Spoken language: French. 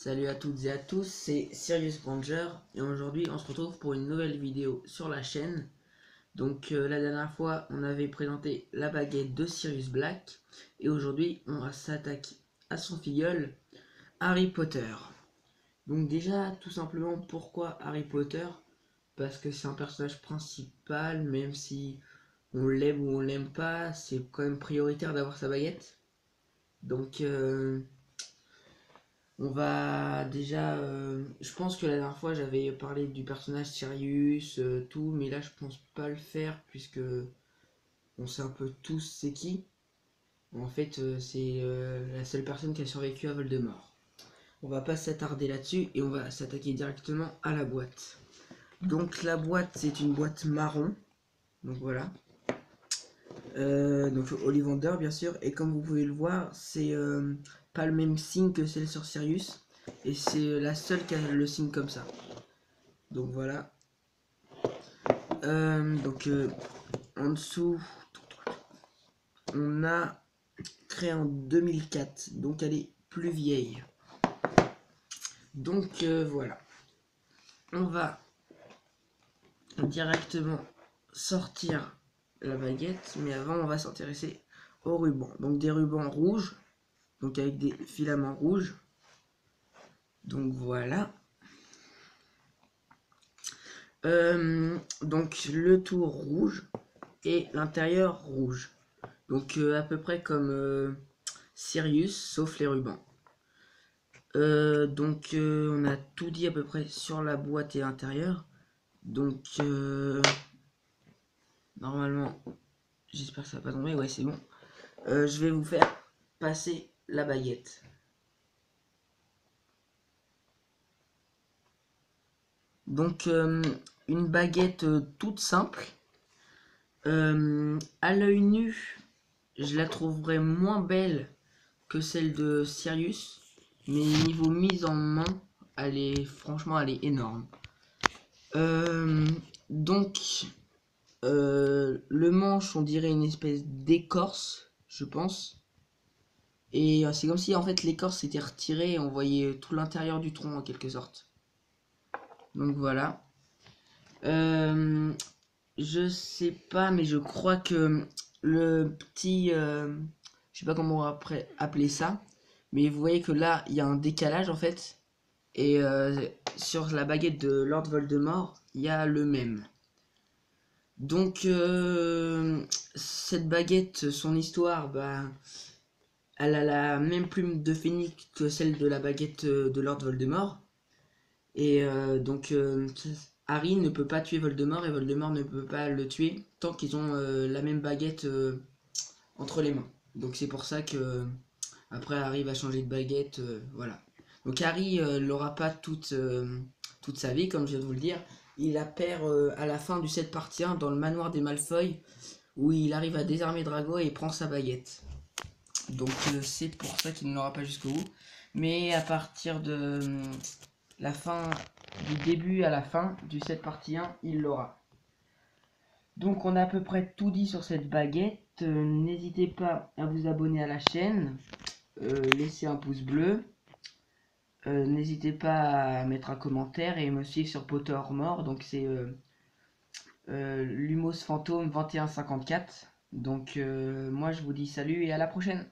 Salut à toutes et à tous, c'est Sirius Granger et aujourd'hui on se retrouve pour une nouvelle vidéo sur la chaîne. Donc euh, la dernière fois on avait présenté la baguette de Sirius Black et aujourd'hui on va s'attaquer à son filleul Harry Potter. Donc déjà tout simplement pourquoi Harry Potter? Parce que c'est un personnage principal même si on l'aime ou on l'aime pas, c'est quand même prioritaire d'avoir sa baguette. Donc euh, on va déjà. Euh, je pense que la dernière fois j'avais parlé du personnage Sirius, euh, tout, mais là je pense pas le faire puisque on sait un peu tous c'est qui. En fait, euh, c'est la seule personne qui a survécu à Voldemort. On va pas s'attarder là-dessus et on va s'attaquer directement à la boîte. Donc la boîte c'est une boîte marron. Donc voilà. donc Ollivander bien sûr. Et comme vous pouvez le voir, c'est le même signe que celle sur Sirius. Et c'est la seule qui a le signe comme ça. Donc voilà. Euh, donc euh, en dessous, on a créé en 2004. Donc elle est plus vieille. Donc euh, voilà. On va directement sortir la baguette. Mais avant, on va s'intéresser aux rubans. Donc des rubans rouges donc avec des filaments rouges. Donc voilà. Euh, donc le tour rouge et l'intérieur rouge. Donc euh, à peu près comme euh, Sirius, sauf les rubans. donc on a tout dit à peu près sur la boîte et l'intérieur. Donc normalement, j'espère que ça va pas tomber. Ouais, c'est bon. je vais vous faire passer la baguette. Donc euh, une baguette euh, toute simple. Euh, à l'œil nu, je la trouverais moins belle que celle de Sirius. Mais niveau mise en main, elle est franchement elle est énorme. donc le manche, on dirait une espèce d'écorce, je pense. Et euh, c'est comme si en fait l'écorce s'était retirée et on voyait tout l'intérieur du tronc en quelque sorte. Donc voilà. Euh, je sais pas, mais je crois que le petit... Euh, je sais pas comment on va appeler ça. Mais vous voyez que là, il y a un décalage en fait. Et sur la baguette de Lord Voldemort, il y a le même. Donc, cette baguette, son histoire, bah, elle a la même plume de phénix que celle de la baguette euh, de Lord Voldemort. Et euh, donc euh, Harry ne peut pas tuer Voldemort et Voldemort ne peut pas le tuer tant qu'ils ont la même baguette entre les mains. Donc c'est pour ça que après Harry va changer de baguette, voilà. Donc Harry l'aura pas toute, toute sa vie, comme je viens de vous le dire. Il la perd à la fin du 7 partie 1 dans le manoir des Malfoy, où il arrive à désarmer Drago et prend sa baguette. Donc euh, c'est pour ça qu'il ne l'aura pas jusqu'au bout. Mais à partir de euh, la fin, du début à la fin du set partie 1, il l'aura. Donc on a à peu près tout dit sur cette baguette. Euh, n'hésitez pas à vous abonner à la chaîne. laisser un pouce bleu. N'hésitez pas à mettre un commentaire et me suivre sur Pottermore. Donc c'est Lumos Fantôme 2154. Donc moi je vous dis salut et à la prochaine